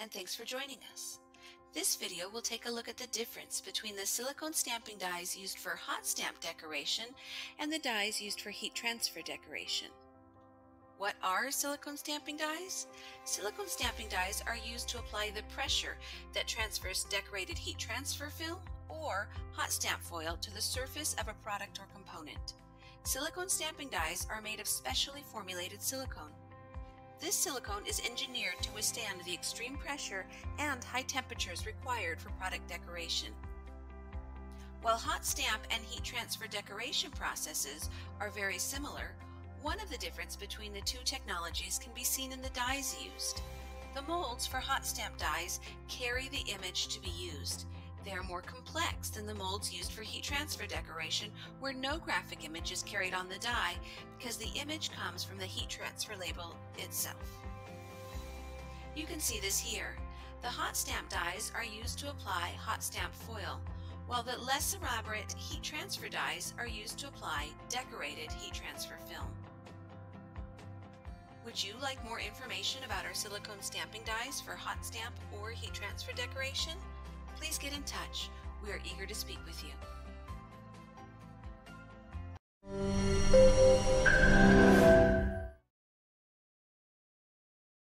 and thanks for joining us. This video will take a look at the difference between the silicone stamping dies used for hot stamp decoration and the dies used for heat transfer decoration. What are silicone stamping dies? Silicone stamping dies are used to apply the pressure that transfers decorated heat transfer film or hot stamp foil to the surface of a product or component. Silicone stamping dies are made of specially formulated silicone. This silicone is engineered to withstand the extreme pressure and high temperatures required for product decoration. While hot stamp and heat transfer decoration processes are very similar, one of the difference between the two technologies can be seen in the dies used. The molds for hot stamp dies carry the image to be used. Are more complex than the molds used for heat transfer decoration where no graphic image is carried on the die because the image comes from the heat transfer label itself. You can see this here. The hot stamp dies are used to apply hot stamp foil, while the less elaborate heat transfer dies are used to apply decorated heat transfer film. Would you like more information about our silicone stamping dies for hot stamp or heat transfer decoration? Please get in touch. We are eager to speak with you.